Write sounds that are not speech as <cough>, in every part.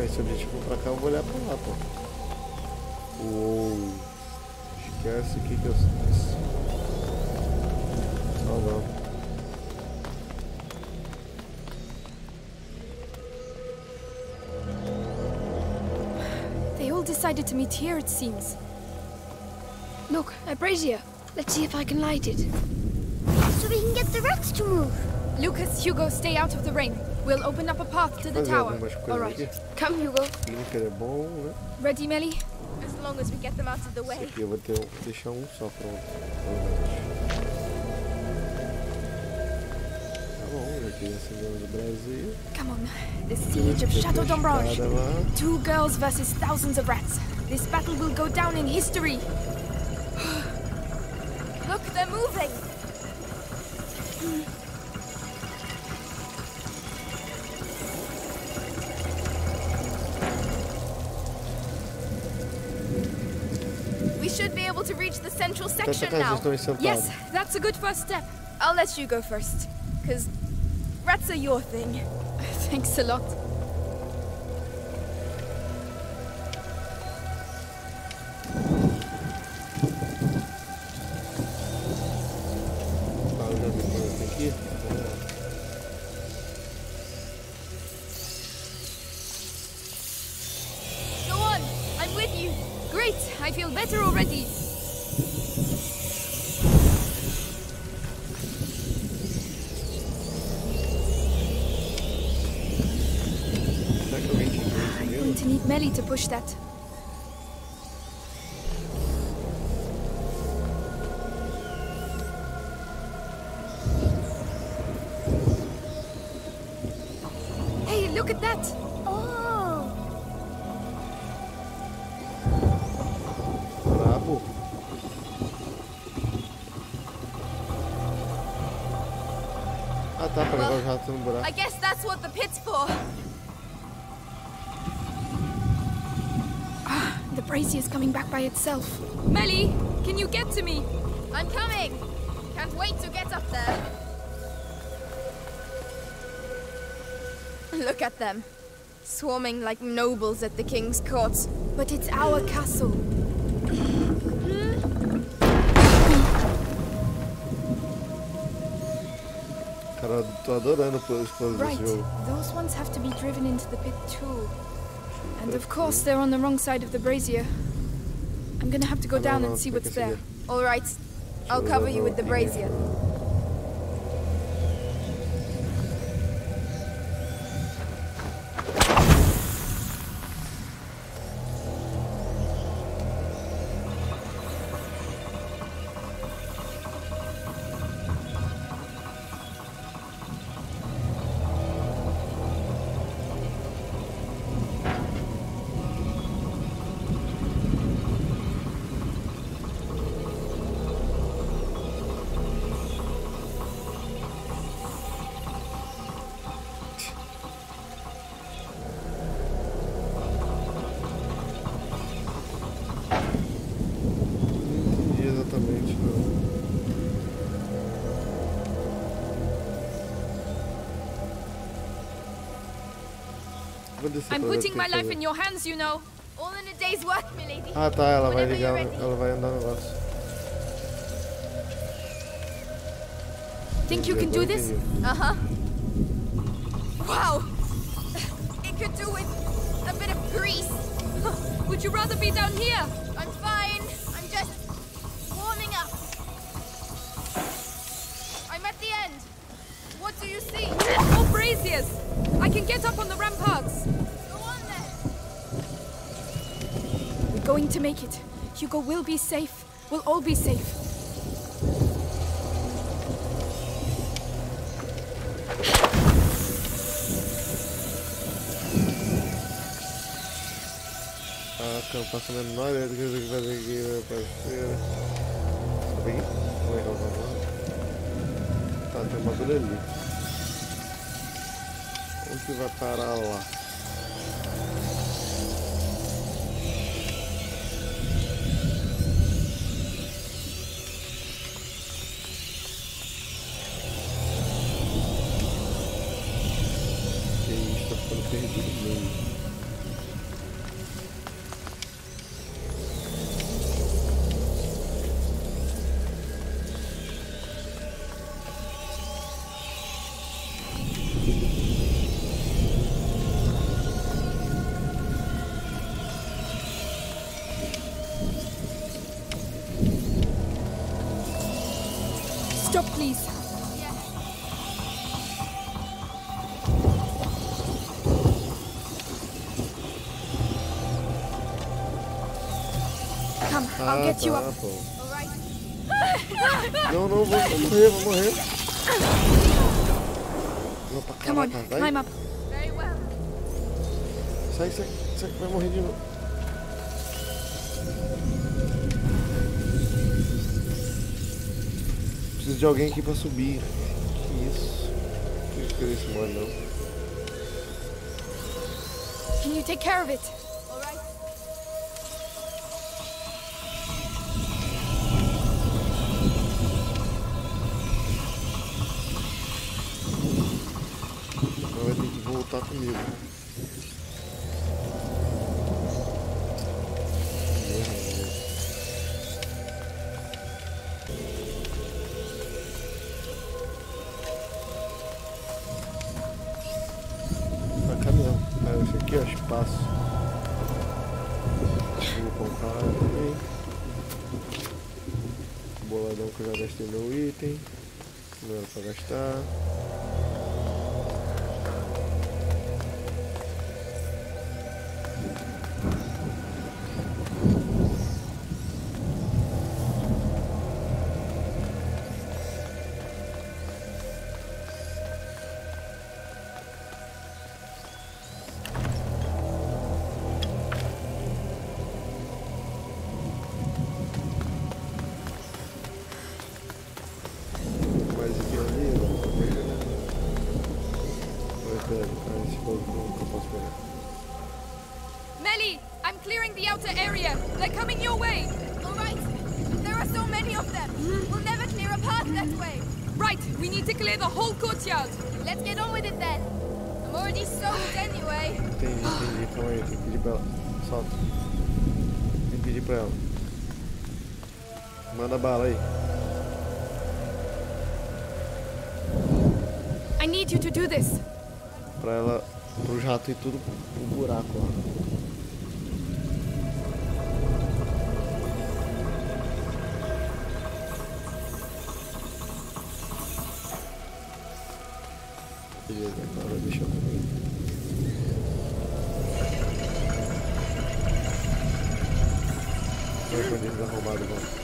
mas se objetivo pra cá, eu vou olhar pra lá, pô. Uou. Esquece o que que eu fiz. Oh, não. They all decided to meet here, it seems. Look, a brazier. Let's see if I can light it. So we can get the rats to move. Lucas, Hugo, stay out of the rain. We'll open up a path to the tower. All right. Come, Hugo. Clínica é bom, né? Ready, Melly? As long as we get them out of the Esse way. aqui eu vou ter, deixar um só pronto. Tá bom, já acendemos o Brasil. Come on. The siege of Chateau lá. Two girls versus thousands of rats. This battle will go down in history. <sighs> Look, they're moving. We should be able to reach the central section now. Yes, that's a good first step. I'll let you go first, because rats are your thing. <laughs> Thanks a lot. Push that. Hey, look at that! Oh. Brabo. Ah tá, pra levar o jato no buraco. I guess that's what the pit's for. The brazier's coming back by itself. Melly, can you get to me? I'm coming. Can't wait to get up there. <laughs> Look at them. Swarming like nobles at the king's court. But it's our castle. Cara, tô adorando os planos Right, those ones have to be driven into the pit too. And of course, they're on the wrong side of the brazier. I'm gonna have to go down and see what's there. All right. I'll cover you with the brazier. I'm pra ver o putting my life in your hands, you know. All in a day's work, milady. Ah tá, ela vai ligar, ela vai andar no negócio. Think you can do this? Uh huh. Wow. It could do with a bit of grease. <laughs> Would you rather be down here? Going to make it. Hugo will be safe. We'll all be safe. Cara, não faço a menor ideia do que eu tenho que fazer aqui, meu parceiro. Sobe aqui? Como é que é o nome? Tá, tem bagulho ali. Onde que vai parar lá? Que I'll Ah, get you tá, up. pô. Alright. Não, não, vou, vou morrer, vou morrer. Não, pra Come on, vai. climb up. Very well. Sai, sai, sai, vai morrer de novo. Preciso de alguém aqui pra subir. Que isso? Não escolhi esse mole não. Can you take care of it? Voltar comigo. Cá não. Ah, esse aqui, ó, espaço. Vou comprar. Boladão que eu já gastei meu item. Não era pra gastar. Already soaked anyway. Entendi, entendi. Calma aí, tem que pedir pra ela. Solta. Tem que pedir pra ela. Manda bala aí. I need you to do this. Pra ela, pro jato ir tudo pro buraco lá. Beleza, agora deixa eu ver. Gracias,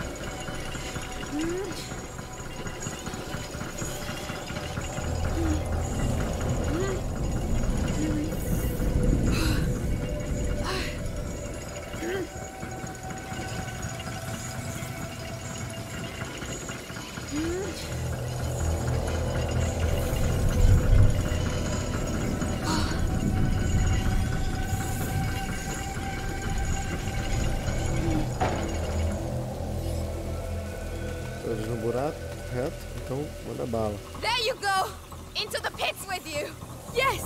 então manda bala. There you go. Into the pits with you. Yes.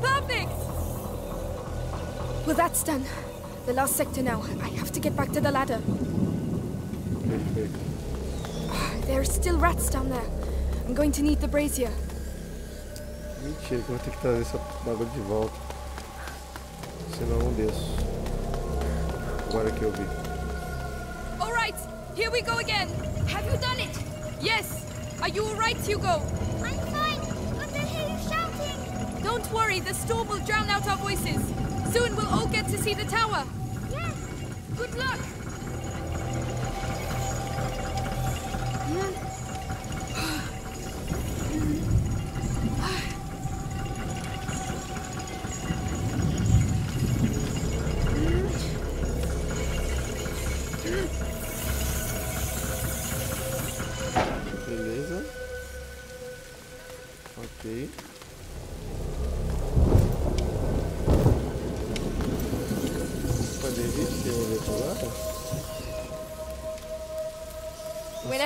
Perfect. Well, that's done. The last sector now. I have to get back to the ladder. Perfeito. There are still rats down there. I'm going to need the brazier. Mentira, que eu vou ter que trazer essa bagulho de volta. Senão eu não desço. Agora que eu vi. All right. Here we go again. Have you done it? Yes. Are you all right, Hugo? I'm fine. What the hell are you shouting? Don't worry. The storm will drown out our voices. Soon we'll all get to see the tower. Yes. Good luck.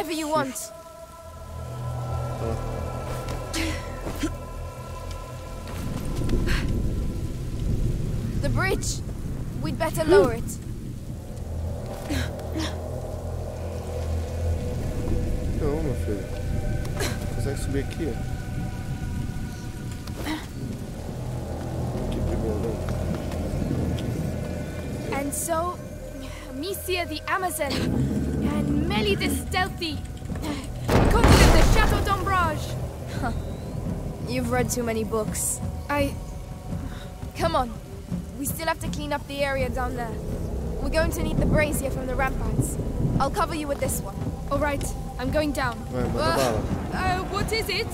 Whenever you want. The bridge. We'd better lower it. Não, meu filho. Consegue subir aqui, ó. Aqui primeiro, não. And so, Amicia the Amazon and Melly the Stealthy. Confident that Chateau d'Ombrage. You've read too many books. I... Come on. We still have to clean up the area down there. We're going to need the brazier from the ramparts. I'll cover you with this one. All right, I'm going down. Vai, manda Ah. Uh, what is it?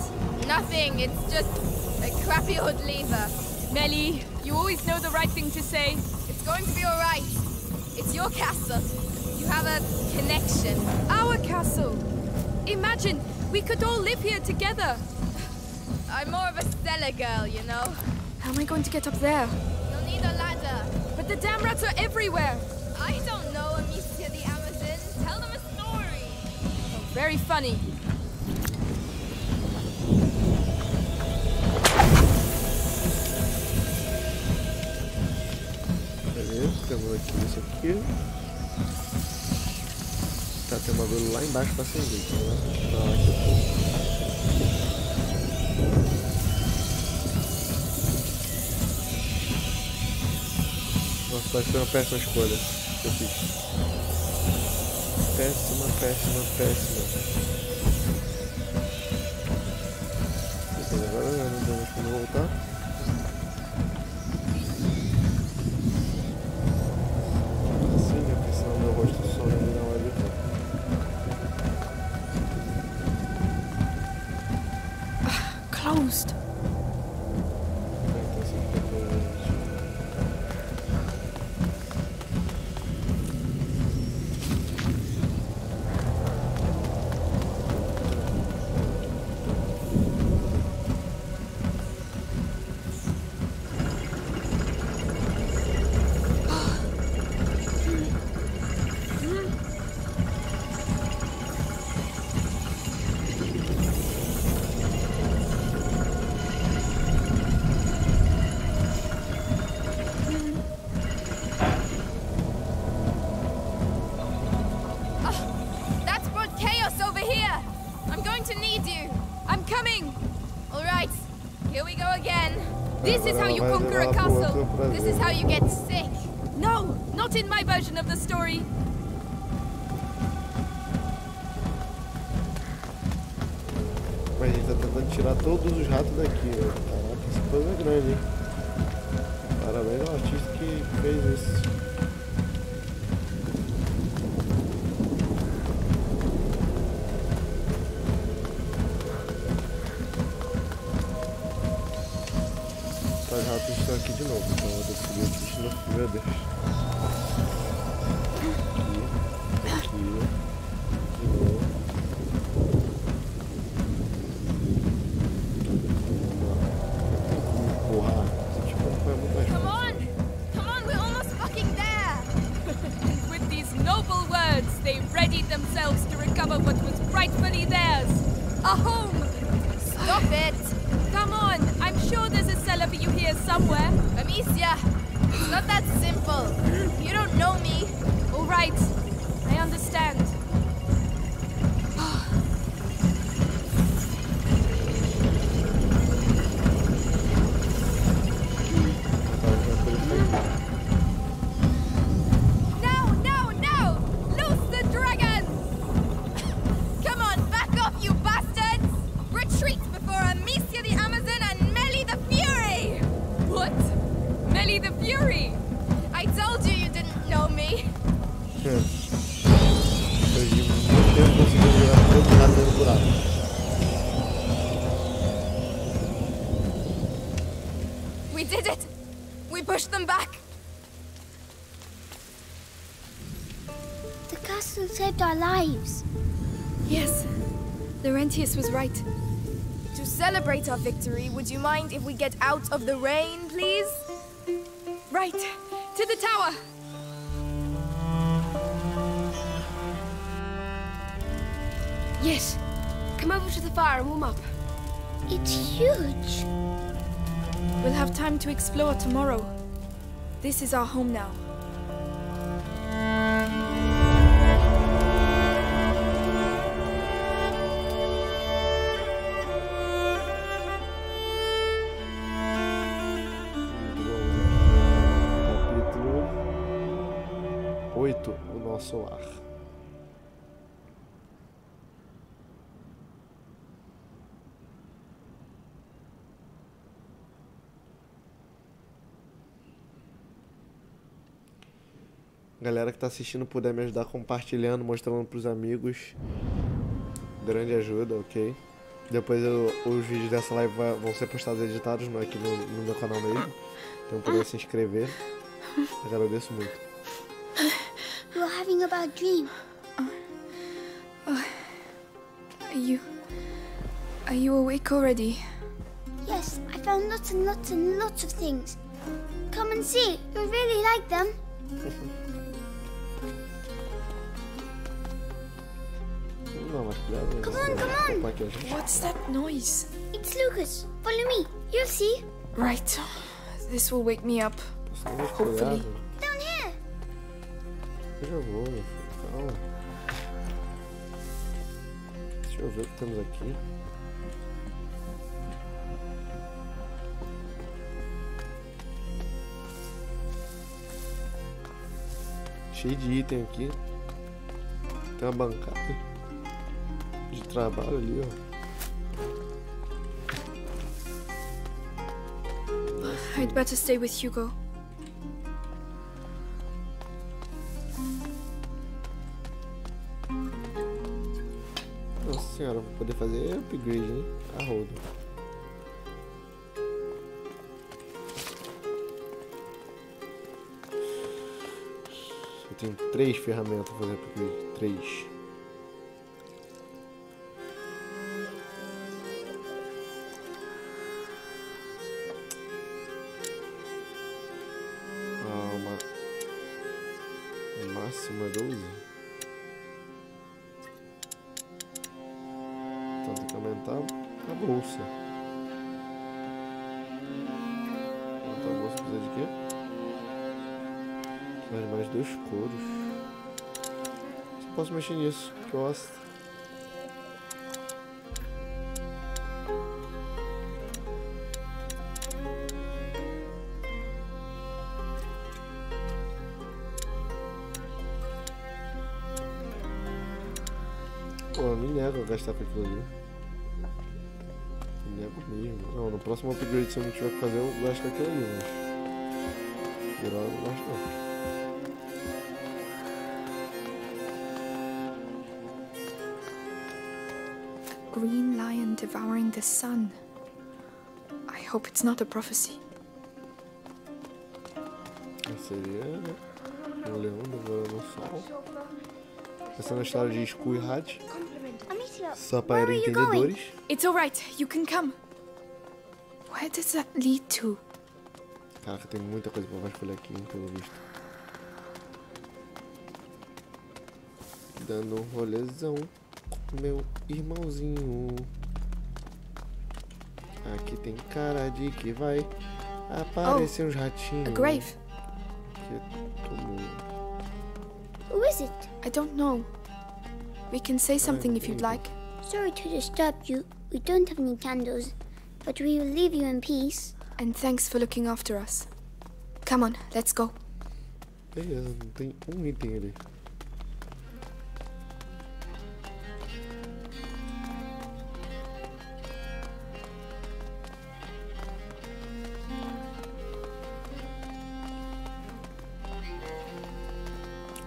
Nothing. It's just a crappy old lever. Melly, you always know the right thing to say. It's going to be all right. It's your castle. You have a connection. Our castle. Imagine, we could all live here together. I'm more of a cellar girl, you know. How am I going to get up there? You'll need a ladder. But the damn rats are everywhere. I don't know, Amicia the Amazon. Tell them a story. Oh, very funny. Beleza, temos aqui isso aqui. Tem uma bagulho lá embaixo pra acender, então? Pra lá que eu tô. Nossa, parece que foi uma péssima escolha que eu fiz. Péssima, péssima, péssima. This is how you get sick. No, not in my version of the story. Mas a gente tá tentando tirar todos os ratos daqui? Caraca, essa coisa é grande, hein? Os ratos estão aqui de novo, então eu vou ter que subir de novo. Meu Deus. Saved our lives. Yes, Laurentius was right. To celebrate our victory, would you mind if we get out of the rain, please? Right, to the tower. Yes, come over to the fire and warm up. It's huge. We'll have time to explore tomorrow. This is our home now. Galera que tá assistindo puder me ajudar compartilhando, mostrando pros amigos. Grande ajuda, ok? Depois eu- os vídeos dessa live vão ser postados editados aqui no, no meu canal mesmo. Então puder se inscrever. Agradeço muito. You're having a bad dream. Are you. Are you awake already? Yes, I found lots and lots and lots of things. Come and see. You'll really like them. <laughs> Come on, come on. What's that noise? It's Lucas. Follow me. You'll see. Right. This will wake me up. Hopefully. Down here. Eu já vou, meu filho. Calma. Deixa eu ver o que temos aqui. Cheio de item aqui. Tem uma bancada trabalho ali, ó. I'd better stay with Hugo. Nossa senhora, vou poder fazer upgrade, hein? A rodo. Eu tenho três ferramentas pra fazer upgrade. Três. Pô, me nego a gastar com aquilo ali. Me nego mesmo. Não, no próximo upgrade, se eu não tiver que fazer, eu gasto com aquilo ali, mas. Virar eu não gasto não. Green lion devouring the sun. I hope it's not a prophecy. Seria né? um leão devorando o sol. Essa é uma história de e Hat, Amicia, só para where are you going? entendedores. It's alright, you can come. Where does that lead to? Caraca, tem muita coisa pra vasculhar aqui, pelo visto. Dando um rolezão com meu irmãozinho. Aqui tem cara de que vai aparecer uns ratinhos. A grave. Who is it? I don't know. We can say something if you'd like. Sorry to disturb you. We don't have any candles, but we will leave you in peace. And thanks for looking after us. Come on, let's go. Beleza, não tem um item ali.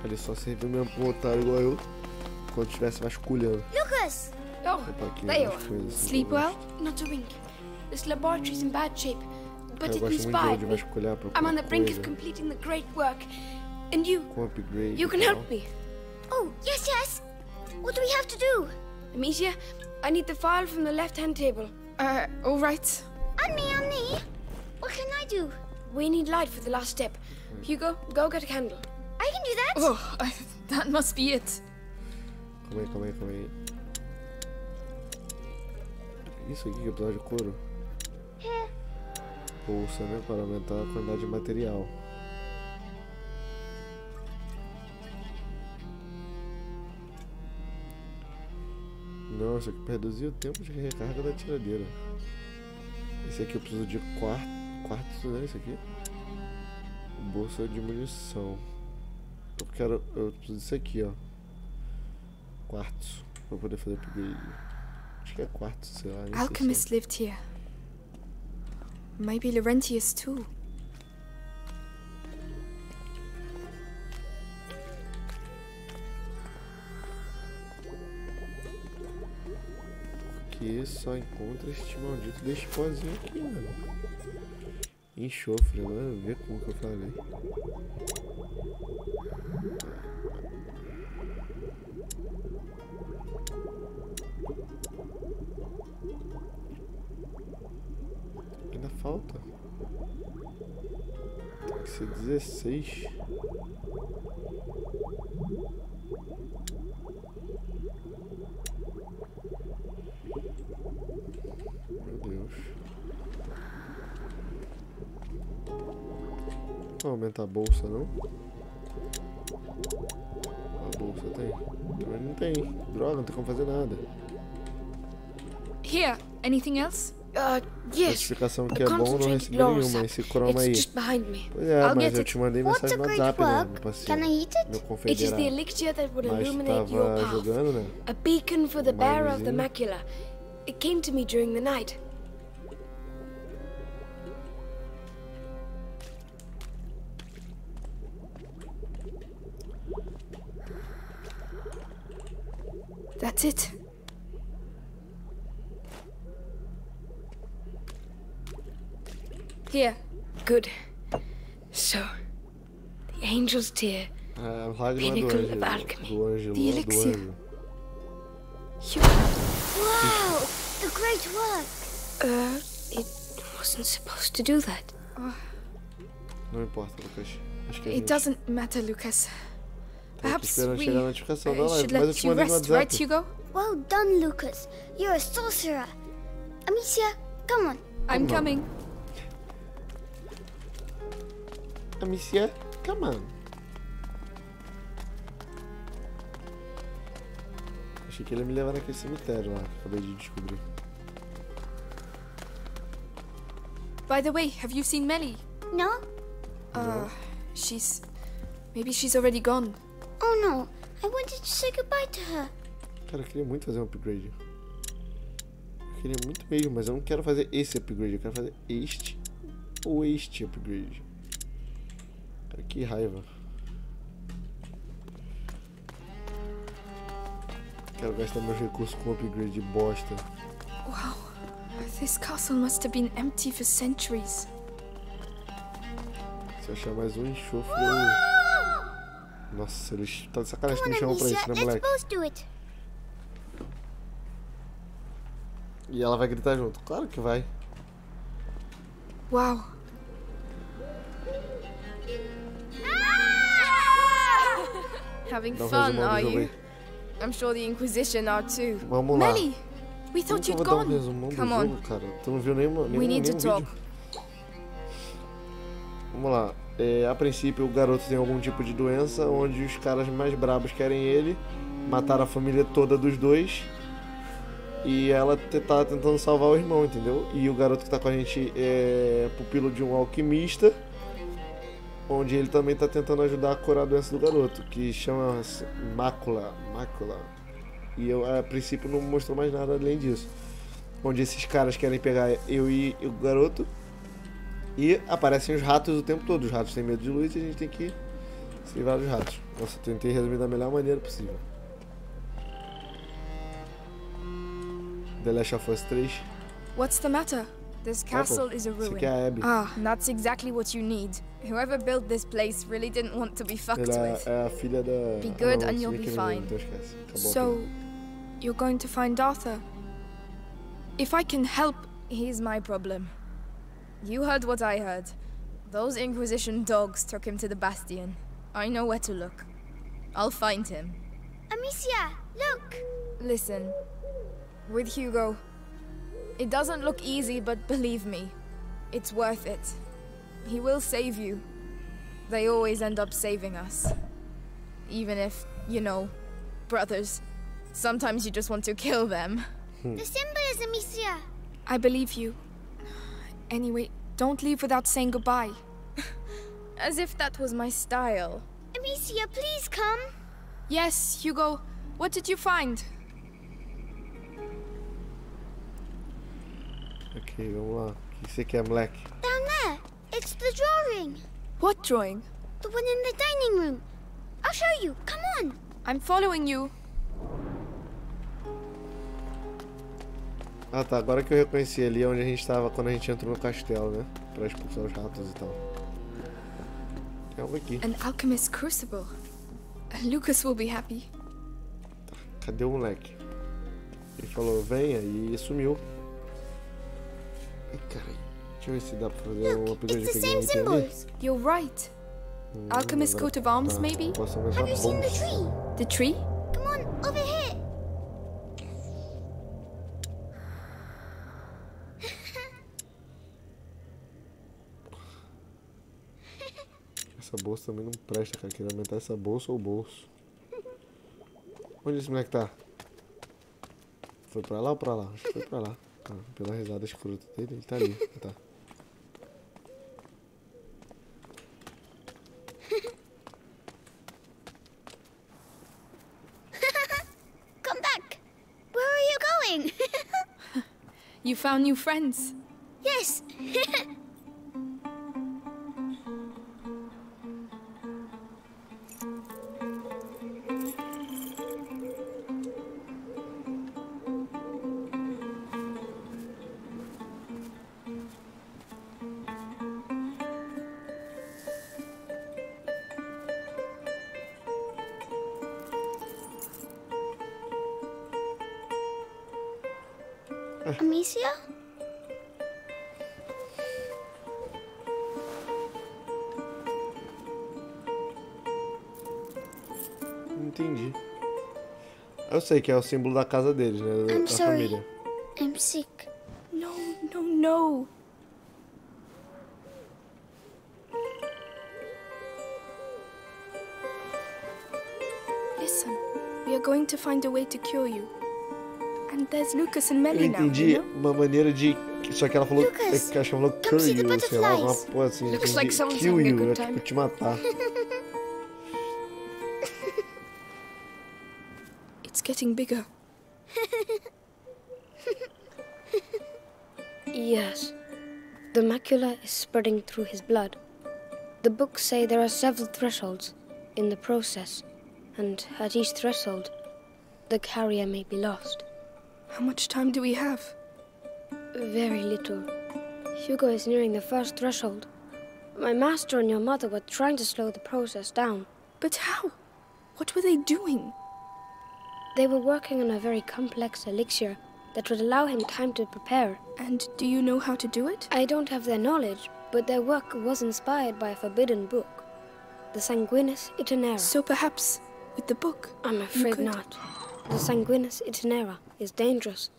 Ele só serviu mesmo pra um otário igual eu quando estivesse vasculhando. Lucas! Oh, there you are. Sleep well? Not a wink. This laboratory's in bad shape, but Eu it gosto inspired me. I'm on the brink of completing the great work. And you, you can help me. Oh, yes, yes. What do we have to do? Amicia, I need the file from the left-hand table. Uh, all right. And me, and me. What can I do? We need light for the last step. Hugo, go get a candle. I can do that. Oh, <laughs> that must be it. Calma aí, calma aí, calma aí. Isso aqui que é precisar de couro? Bolsa, né? Para aumentar a quantidade de material. Não, isso aqui pra reduzir o tempo de recarga da tiradeira. Esse aqui eu preciso de quarto. Quarto, né? Esse aqui? Bolsa de munição. Eu quero. Eu preciso disso aqui, ó. Quartzo. Pra poder fazer upgrade. Acho que é quarto, sei lá. É. Alchemist sei. lived here. Maybe Laurentius too. Aqui só encontra este maldito despozinho aqui, mano. Enxofre, mano. Vê como que eu falei. 16. Meu Deus. Não aumenta a bolsa, não? A bolsa tem. Também não tem. Droga, não tem como fazer nada. Here, anything else? Uh, yes. Classificação que é bom, não recebi nenhuma. Esse croma aí. just behind me. Pois é, I'll mas get eu it. te mandei mensagem a no great WhatsApp, né, meu Can parceiro. I eat it? Meu It is the confederado. elixir that would Mas illuminate your tava path. jogando, né? A beacon for the bearer of the macula. It came to me during the night. That's it. Here. Good. So, the angel's tear. A lágrima do Pinnacle anjo. of alchemy. Do anjo, The elixir. anjo. You, Wow! The great work! uh, it wasn't supposed to do that. Não importa, Lucas. Acho que a It gente doesn't matter, Lucas. Perhaps we chegar a notificação da uh, should let you rest, right, Hugo? Well done, Lucas. You're a sorcerer. Amicia, come on. I'm Come on. coming. Amicia, come on. Achei que ele ia me levar naquele cemitério lá, que acabei de descobrir. By the way, have you seen Melly? No? Uh, she's. Maybe she's already gone. Oh no. I wanted to say goodbye to her. Cara, eu queria muito fazer um upgrade. Eu queria muito mesmo, mas eu não quero fazer esse upgrade. Eu quero fazer este ou este upgrade. Cara, que raiva. Quero gastar meus recursos com upgrade de bosta. Wow. This castle must have been empty for centuries. Se achar mais um enxofre, eu... Nossa, eles... Tá de sacanagem que me on, chamam pra isso, né, moleque? E ela vai gritar junto. Claro que vai. Wow. Having um fun, do are you? I'm sure the Inquisition are too. Vamos lá. Melly! We thought you'd um gone. Come on. jogo, cara? Tu não viu nenhuma, nenhum, We need to talk. vídeo? Vamos lá. É, a princípio, o garoto tem algum tipo de doença onde os caras mais brabos querem ele. Mataram a família toda dos dois. E ela tá tentando salvar o irmão, entendeu? E o garoto que tá com a gente é pupilo de um alquimista. Onde ele também tá tentando ajudar a curar a doença do garoto, que chama mácula. Mácula. E eu, a princípio, não mostrou mais nada além disso. Onde esses caras querem pegar eu e o garoto. E aparecem os ratos o tempo todo. Os ratos têm medo de luz e a gente tem que se livrar dos ratos. Nossa, eu tentei resumir da melhor maneira possível. The Last of Us 3. What's the matter? This castle is a ruin. aqui é a Abby. Ah, And that's exactly what you need. Whoever built this place really didn't want to be fucked Ela with. é a filha da. Be good and you'll be fine. Então esquece. Acabou a so you're going to find Arthur? If I can help, He's my problem. You heard what I heard. Those Inquisition dogs took him to the Bastion. I know where to look. I'll find him. Amicia, look! Listen, with Hugo, it doesn't look easy, but believe me, it's worth it. He will save you. They always end up saving us. Even if, you know, brothers, sometimes you just want to kill them. Hmm. The symbol is Amicia. I believe you. Anyway, don't leave without saying goodbye. <laughs> As if that was my style. Amicia, please come. Yes, Hugo. What did you find? Ok, vamos lá. O que você quer, moleque? Down there. It's the drawing. What drawing? The one in the dining room. I'll show you. Come on. I'm following you. Ah tá, agora que eu reconheci ali é onde a gente tava quando a gente entrou no castelo, né? Pra expulsar os ratos e tal. Tem algo aqui. An alchemist's crucible. Lucas will be happy. Cadê o moleque? Ele falou, venha e sumiu. Ai, caralho. Deixa eu ver se dá pra fazer um Look, upgrade it's the same symbols. You're right. Hum, Alchemist's agora- coat of arms, tá, maybe? Posso Have you seen the tree? The tree? Come on, over here. Essa bolsa também não presta, cara. Queria aumentar essa bolsa ou o bolso. Onde esse moleque tá? Foi pra lá ou pra lá? Acho que foi pra lá. Pela risada escrota dele, ele tá ali. <laughs> Tá. <laughs> Come back. Where are you going? <laughs> You found new friends. yes. Amicia? Não entendi. Eu sei que é o símbolo da casa deles, né? Da, I'm da sorry. família. I'm sick. No, no, no. Listen, we are going to find a way to cure you. And there's Lucas and Eu Melly now, entendi you know? uma maneira de. Só que ela falou. Lucas, é que ela falou come see the you, sei lá, alguma butterflies. porra assim. Looks entendi like someone's kill having a you, good é time. tipo te matar. <laughs> It's getting bigger. <laughs> Yes. The macula is spreading through his blood. The books say there are several thresholds in the process, and at each threshold, the carrier may be lost. How much time do we have? Very little. Hugo is nearing the first threshold. My master and your mother were trying to slow the process down. But how? What were they doing? They were working on a very complex elixir that would allow him time to prepare. And do you know how to do it? I don't have their knowledge, but their work was inspired by a forbidden book, the Sanguinis Itinera. So perhaps with the book. I'm afraid could- not. The Sanguinis Itinera is dangerous.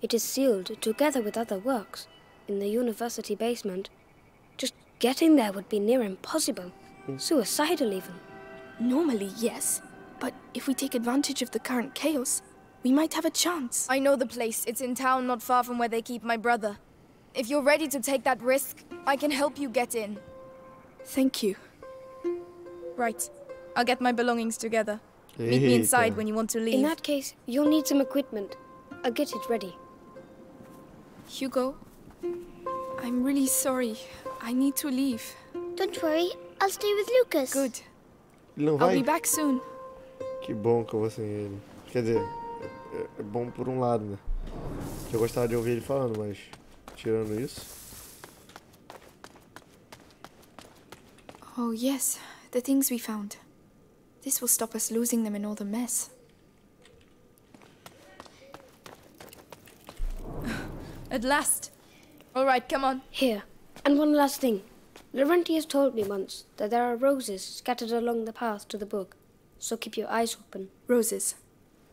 It is sealed together with other works in the university basement. Just getting there would be near impossible. Hmm. Suicidal, even. Normally, yes. But if we take advantage of the current chaos, we might have a chance. I know the place. It's in town not far from where they keep my brother. If you're ready to take that risk, I can help you get in. Thank you. Right. I'll get my belongings together. Meet me inside when you want to leave. In that case, you'll need some equipment. I'll get it ready. Hugo, I'm really sorry. I need to leave. Don't worry, I'll stay with Lucas. Good. Ele não I'll be back soon. Que bom que eu vou sem ele. Quer dizer, é, é bom por um lado, né? Que eu gostava de ouvir ele falando, mas tirando isso. Oh, yes, the things we found. This will stop us losing them in all the mess. <sighs> At last. All right, come on. Here. And one last thing. Laurentius told me once that there are roses scattered along the path to the book, so keep your eyes open. Roses.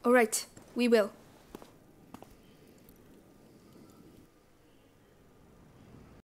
All right, we will.